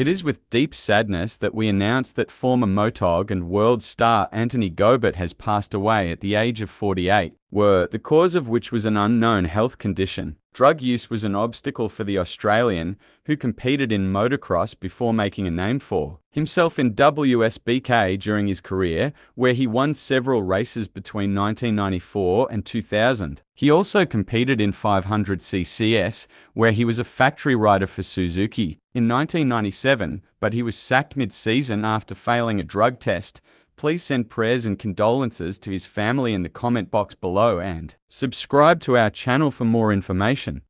It is with deep sadness that we announce that former MotoGP and world star Anthony Gobert has passed away at the age of 48, were the cause of which was an unknown health condition. Drug use was an obstacle for the Australian, who competed in motocross before making a name for himself in WSBK during his career, where he won several races between 1994 and 2000. He also competed in 500 CCS, where he was a factory rider for Suzuki in 1997, but he was sacked mid-season after failing a drug test. Please send prayers and condolences to his family in the comment box below and subscribe to our channel for more information.